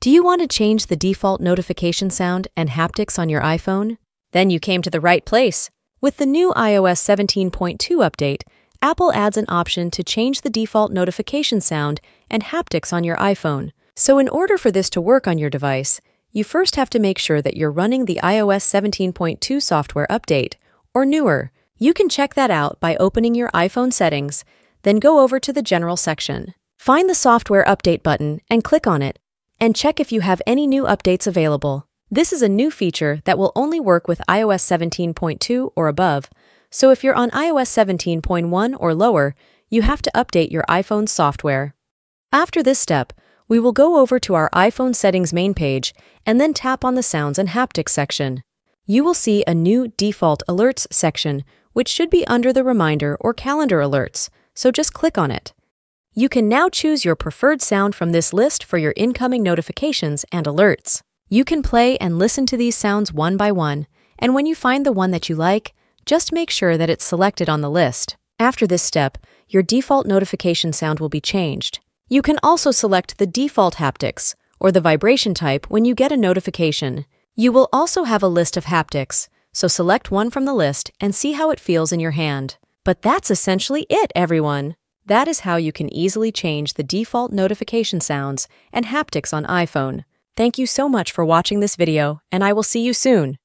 Do you want to change the default notification sound and haptics on your iPhone? Then you came to the right place. With the new iOS 17.2 update, Apple adds an option to change the default notification sound and haptics on your iPhone. So, in order for this to work on your device, you first have to make sure that you're running the iOS 17.2 software update, or newer. You can check that out by opening your iPhone settings, then go over to the General section. Find the Software Update button and click on it, and check if you have any new updates available. This is a new feature that will only work with iOS 17.2 or above, so if you're on iOS 17.1 or lower, you have to update your iPhone software. After this step, we will go over to our iPhone settings main page and then tap on the Sounds and Haptics section. You will see a new Default Alerts section which should be under the Reminder or Calendar alerts, so just click on it. You can now choose your preferred sound from this list for your incoming notifications and alerts. You can play and listen to these sounds one by one, and when you find the one that you like, just make sure that it's selected on the list. After this step, your default notification sound will be changed. You can also select the default haptics, or the vibration type, when you get a notification. You will also have a list of haptics, so select one from the list and see how it feels in your hand. But that's essentially it, everyone. That is how you can easily change the default notification sounds and haptics on iPhone. Thank you so much for watching this video, and I will see you soon.